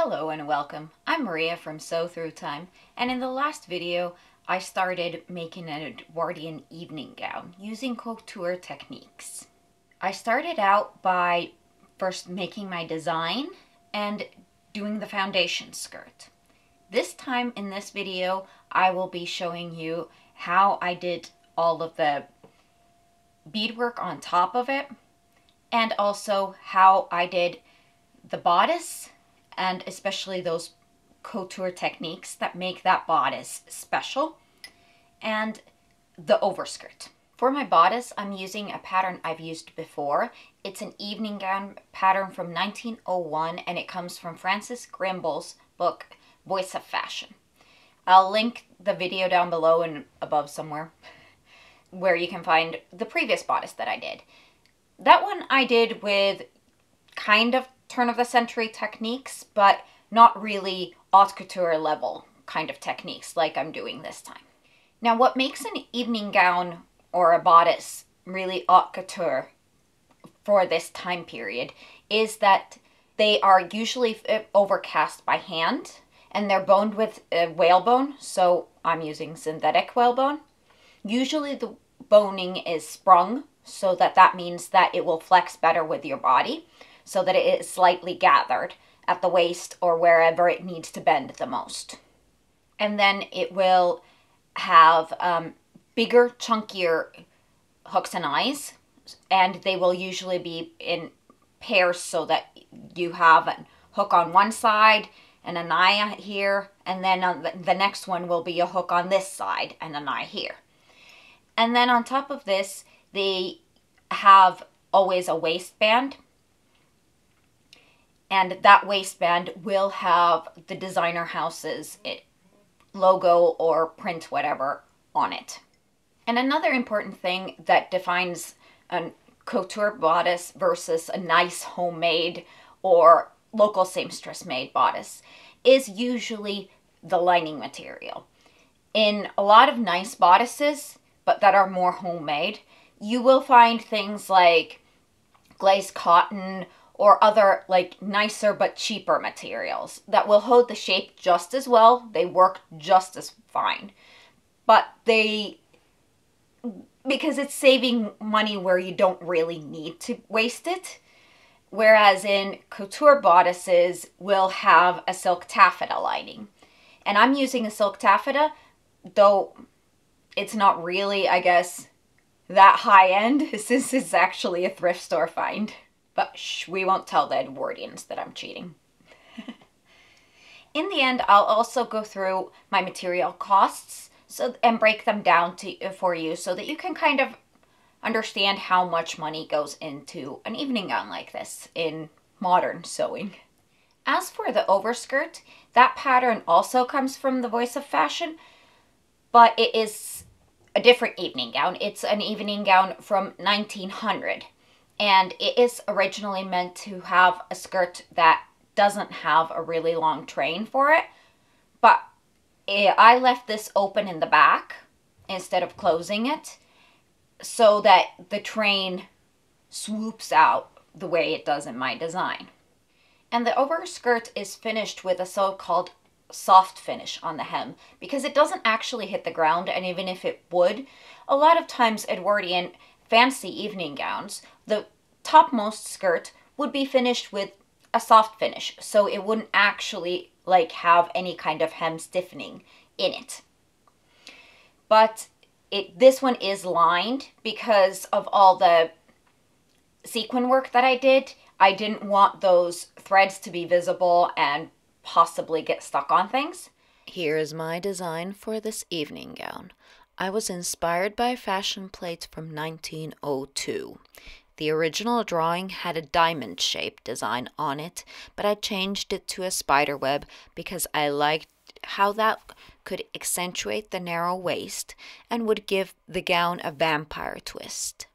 Hello and welcome. I'm Maria from Sew Through Time, and in the last video, I started making an Edwardian evening gown using couture techniques. I started out by first making my design and doing the foundation skirt. This time in this video, I will be showing you how I did all of the beadwork on top of it and also how I did the bodice and especially those couture techniques that make that bodice special and the overskirt. For my bodice, I'm using a pattern I've used before. It's an evening gown pattern from 1901 and it comes from Frances Grimble's book, Voice of Fashion. I'll link the video down below and above somewhere where you can find the previous bodice that I did. That one I did with kind of turn of the century techniques, but not really haute couture level kind of techniques like I'm doing this time. Now, what makes an evening gown or a bodice really haute couture for this time period is that they are usually uh, overcast by hand and they're boned with whalebone, so I'm using synthetic whalebone. Usually the boning is sprung, so that that means that it will flex better with your body so that it is slightly gathered at the waist or wherever it needs to bend the most. And then it will have um, bigger, chunkier hooks and eyes, and they will usually be in pairs so that you have a hook on one side and an eye here, and then the next one will be a hook on this side and an eye here. And then on top of this, they have always a waistband and that waistband will have the designer house's eh, logo or print whatever on it. And another important thing that defines a couture bodice versus a nice homemade or local seamstress made bodice is usually the lining material. In a lot of nice bodices, but that are more homemade, you will find things like glazed cotton or other like nicer but cheaper materials that will hold the shape just as well. They work just as fine. But they because it's saving money where you don't really need to waste it. Whereas in couture bodices will have a silk taffeta lining. And I'm using a silk taffeta, though it's not really, I guess, that high end since it's actually a thrift store find. But shh, we won't tell the Edwardians that I'm cheating. In the end, I'll also go through my material costs so and break them down to for you so that you can kind of understand how much money goes into an evening gown like this in modern sewing. As for the overskirt, that pattern also comes from the Voice of Fashion, but it is a different evening gown. It's an evening gown from 1900 and it is originally meant to have a skirt that doesn't have a really long train for it but it, I left this open in the back instead of closing it so that the train swoops out the way it does in my design. And the overskirt is finished with a so-called soft finish on the hem because it doesn't actually hit the ground and even if it would, a lot of times Edwardian fancy evening gowns, the topmost skirt would be finished with a soft finish, so it wouldn't actually like have any kind of hem stiffening in it. But it this one is lined because of all the sequin work that I did. I didn't want those threads to be visible and possibly get stuck on things. Here is my design for this evening gown. I was inspired by fashion plates from 1902. The original drawing had a diamond shaped design on it, but I changed it to a spider web because I liked how that could accentuate the narrow waist and would give the gown a vampire twist.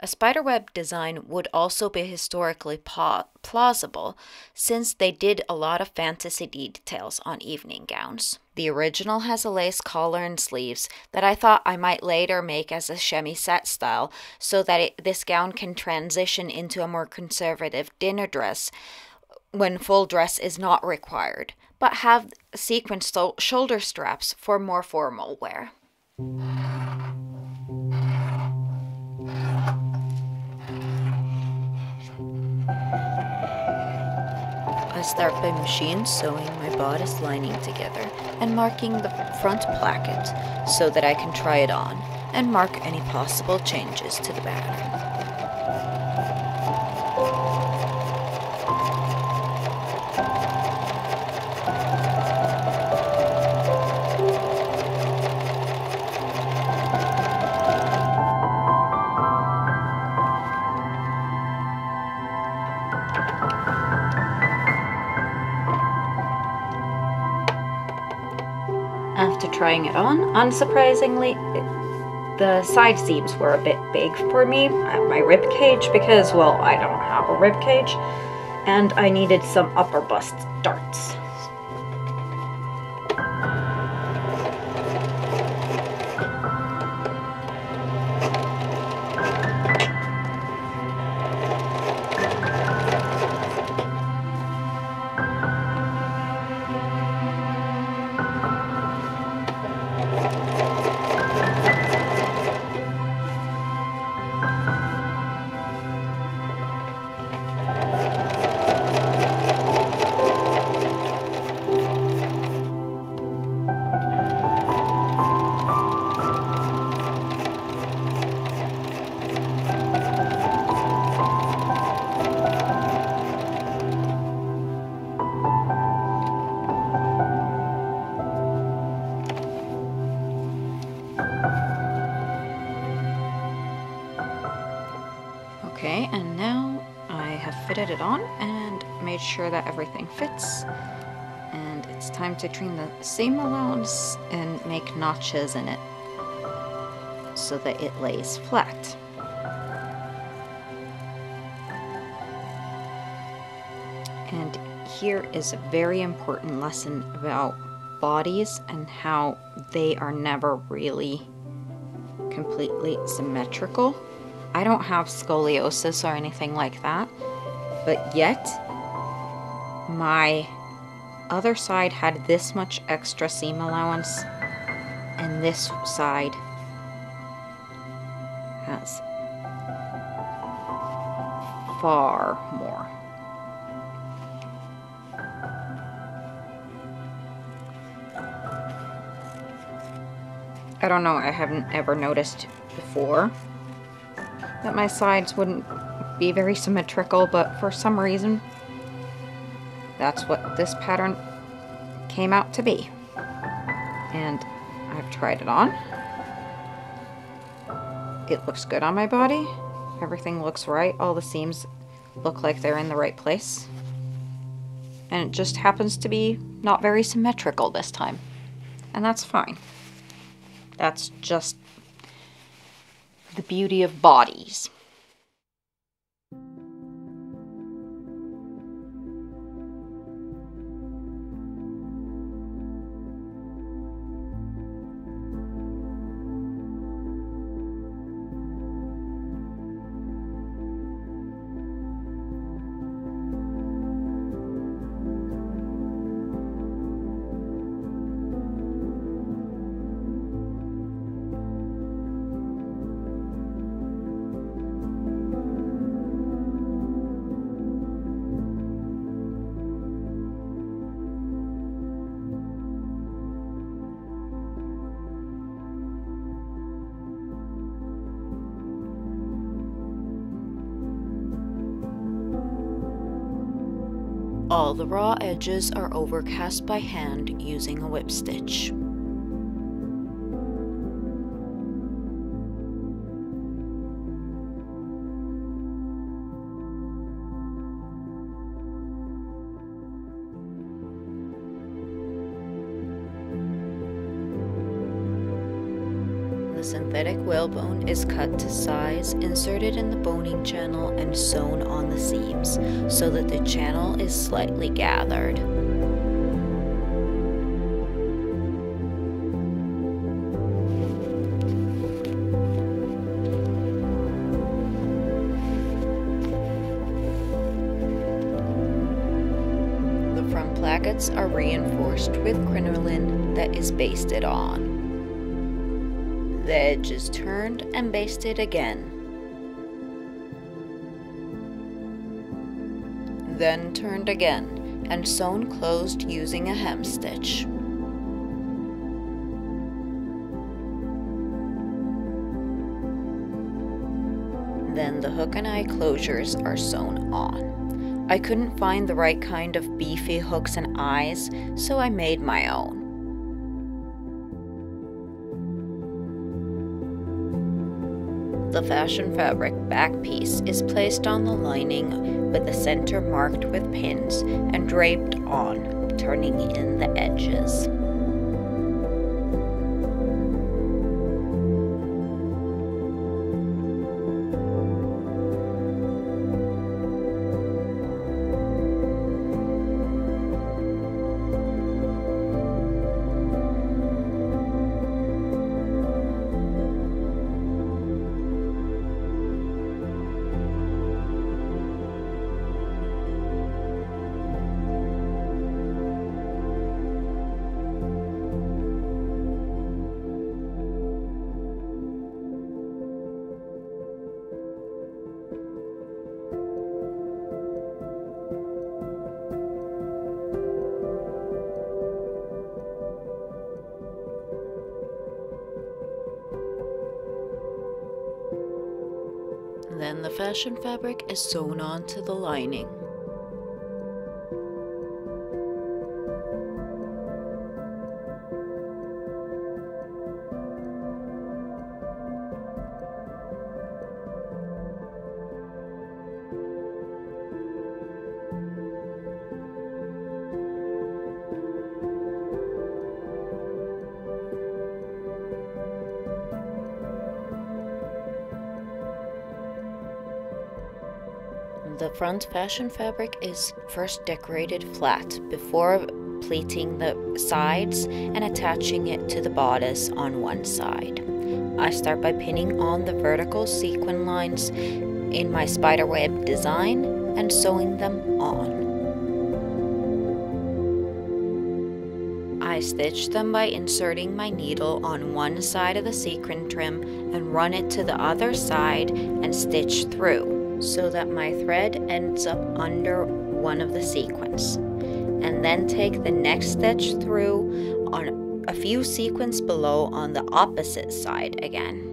A spiderweb design would also be historically plausible since they did a lot of fantasy details on evening gowns. The original has a lace collar and sleeves that I thought I might later make as a chemisette style so that it, this gown can transition into a more conservative dinner dress when full dress is not required, but have sequin shoulder straps for more formal wear. I start by machine sewing my bodice lining together and marking the front placket so that I can try it on and mark any possible changes to the pattern. Trying it on, unsurprisingly, the side seams were a bit big for me at my rib cage because, well, I don't have a rib cage, and I needed some upper bust darts. Made sure that everything fits. And it's time to trim the seam allowance and make notches in it so that it lays flat. And here is a very important lesson about bodies and how they are never really completely symmetrical. I don't have scoliosis or anything like that, but yet my other side had this much extra seam allowance and this side has far more. I don't know, I haven't ever noticed before that my sides wouldn't be very symmetrical, but for some reason, that's what this pattern came out to be. And I've tried it on. It looks good on my body. Everything looks right. All the seams look like they're in the right place. And it just happens to be not very symmetrical this time. And that's fine. That's just the beauty of bodies. All the raw edges are overcast by hand using a whip stitch. Whalebone is cut to size, inserted in the boning channel, and sewn on the seams so that the channel is slightly gathered. The front plackets are reinforced with crinoline that is basted on. The edge is turned and basted again. Then turned again and sewn closed using a hem stitch. Then the hook and eye closures are sewn on. I couldn't find the right kind of beefy hooks and eyes, so I made my own. The fashion fabric back piece is placed on the lining with the center marked with pins and draped on, turning in the edges. Fashion fabric is sewn onto the lining. Front fashion fabric is first decorated flat before pleating the sides and attaching it to the bodice on one side. I start by pinning on the vertical sequin lines in my spiderweb design and sewing them on. I stitch them by inserting my needle on one side of the sequin trim and run it to the other side and stitch through so that my thread ends up under one of the sequins. And then take the next stitch through on a few sequins below on the opposite side again.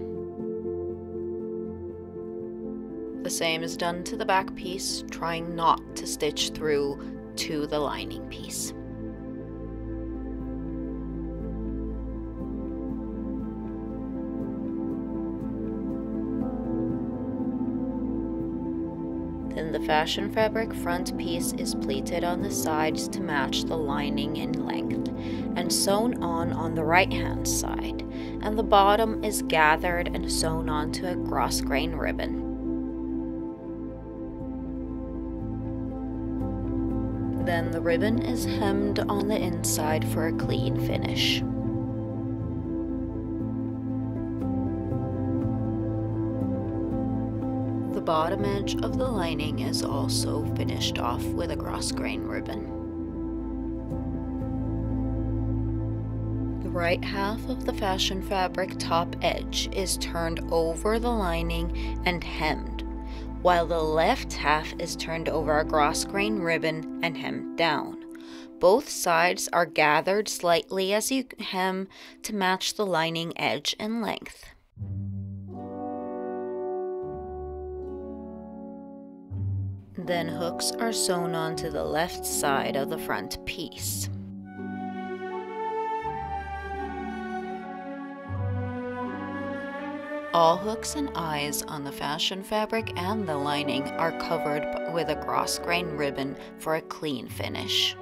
The same is done to the back piece, trying not to stitch through to the lining piece. Fashion fabric front piece is pleated on the sides to match the lining in length and sewn on on the right hand side, and the bottom is gathered and sewn onto a grosgrain ribbon. Then the ribbon is hemmed on the inside for a clean finish. Bottom edge of the lining is also finished off with a grosgrain ribbon. The right half of the fashion fabric top edge is turned over the lining and hemmed, while the left half is turned over a grosgrain ribbon and hemmed down. Both sides are gathered slightly as you hem to match the lining edge and length. Then hooks are sewn onto the left side of the front piece. All hooks and eyes on the fashion fabric and the lining are covered with a grosgrain ribbon for a clean finish.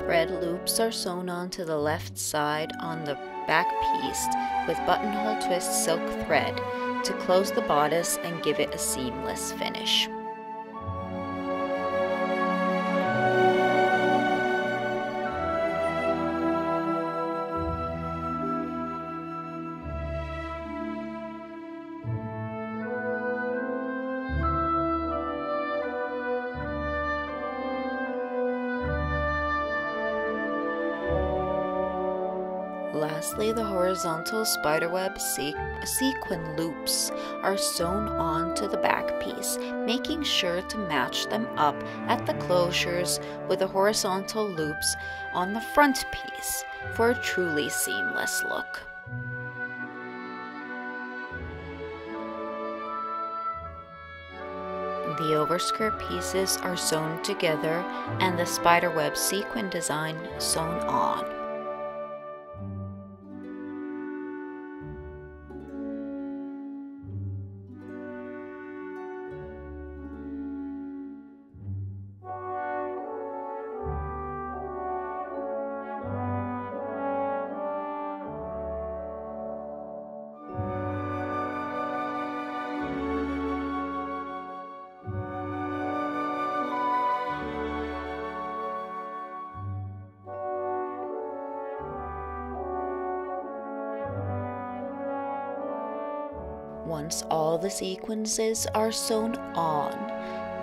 Thread loops are sewn onto the left side on the back piece with buttonhole twist silk thread to close the bodice and give it a seamless finish. Horizontal spiderweb se- sequin loops are sewn onto the back piece, making sure to match them up at the closures with the horizontal loops on the front piece for a truly seamless look. The overskirt pieces are sewn together and the spiderweb sequin design sewn on. Once all the sequins are sewn on,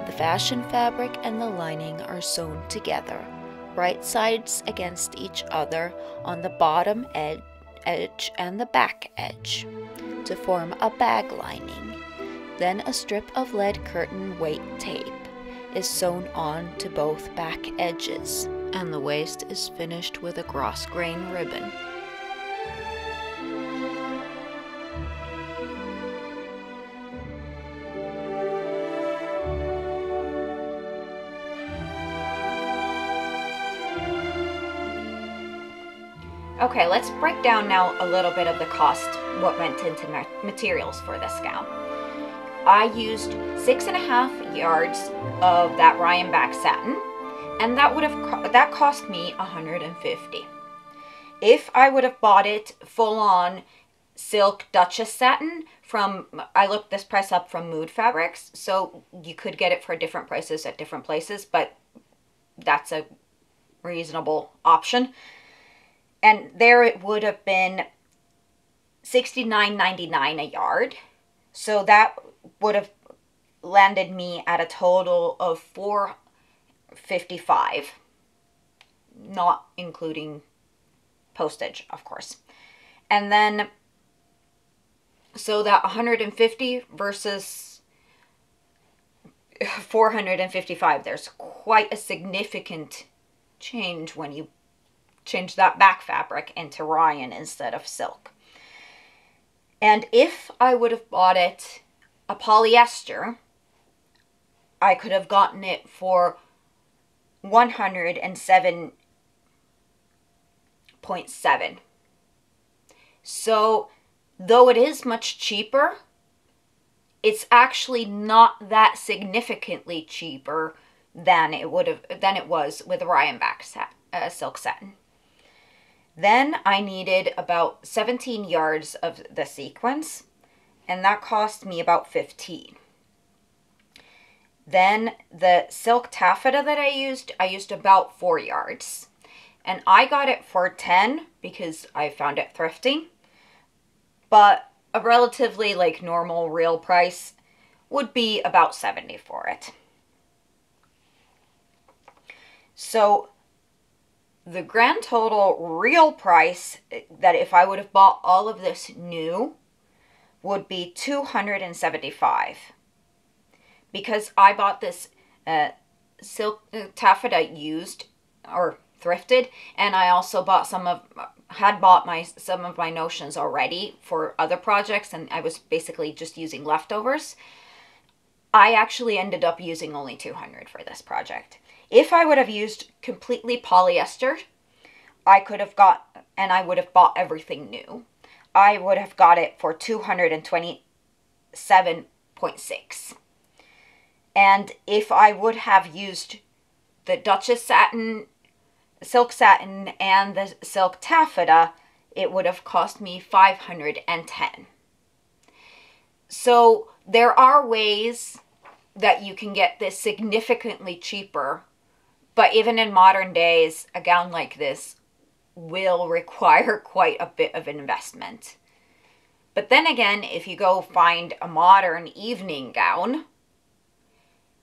the fashion fabric and the lining are sewn together, right sides against each other on the bottom ed- edge and the back edge, to form a bag lining. Then a strip of lead curtain weight tape is sewn on to both back edges, and the waist is finished with a grosgrain ribbon. Okay, let's break down now a little bit of the cost, what went into ma- materials for this gown. I used six and a half yards of that rayon back satin, and that would have that cost me 150. If I would have bought it full on silk Duchess satin from I looked this price up from Mood Fabrics, so you could get it for different prices at different places, but that's a reasonable option and there it would have been 69.99 a yard. So that would have landed me at a total of 455 not including postage of course. And then so that 150 versus 455 there's quite a significant change when you change that back fabric into rayon instead of silk. And if I would have bought it a polyester, I could have gotten it for 107.7. So, though it is much cheaper, it's actually not that significantly cheaper than it would have than it was with rayon back sat, uh, silk satin. Then I needed about 17 yards of the sequins, and that cost me about 15. Then the silk taffeta that I used, I used about 4 yards. And I got it for 10 because I found it thrifty. But a relatively like normal real price would be about 70 for it. So the grand total real price that if I would have bought all of this new would be 275 because I bought this uh, silk uh, taffeta used or thrifted and I also bought some of had bought my some of my notions already for other projects and I was basically just using leftovers. I actually ended up using only 200 for this project. If I would have used completely polyester, I could have got, and I would have bought everything new. I would have got it for 227.6. And if I would have used the Duchess satin, silk satin, and the silk taffeta, it would have cost me 510. So there are ways that you can get this significantly cheaper but even in modern days, a gown like this will require quite a bit of investment. But then again, if you go find a modern evening gown,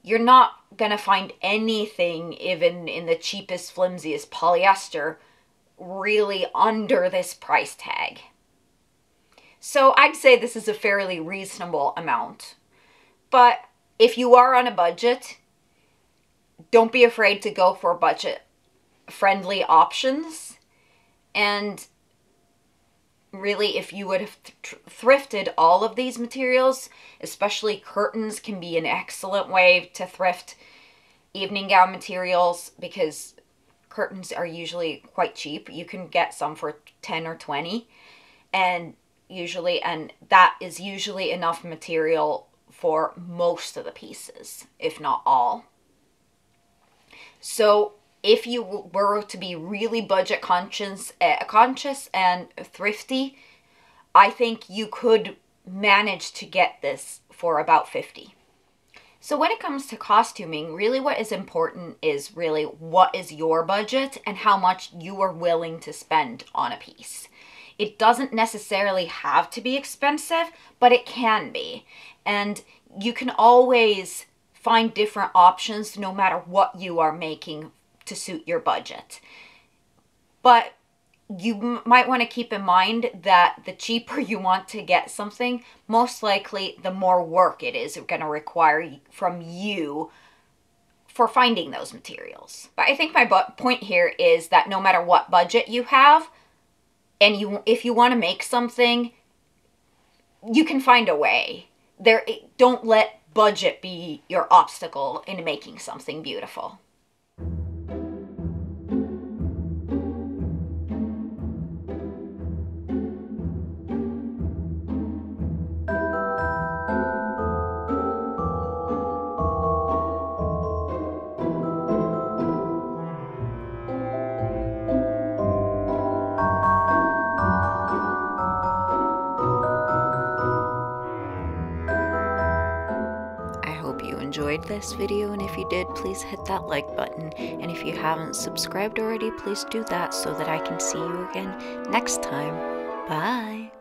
you're not going to find anything, even in the cheapest, flimsiest polyester, really under this price tag. So I'd say this is a fairly reasonable amount. But if you are on a budget, don't be afraid to go for budget friendly options. And really, if you would have th- thrifted all of these materials, especially curtains, can be an excellent way to thrift evening gown materials because curtains are usually quite cheap. You can get some for 10 or 20 and usually and that is usually enough material for most of the pieces, if not all. So, if you were to be really budget conscious, uh, conscious and thrifty, I think you could manage to get this for about 50. So when it comes to costuming, really what is important is really what is your budget and how much you are willing to spend on a piece. It doesn't necessarily have to be expensive, but it can be. And you can always find different options no matter what you are making to suit your budget. But you might want to keep in mind that the cheaper you want to get something, most likely the more work it is going to require from you for finding those materials. But I think my point here is that no matter what budget you have, and you if you want to make something, you can find a way. There don't let budget be your obstacle in making something beautiful. This video and if you did please hit that like button and if you haven't subscribed already please do that so that I can see you again next time. Bye!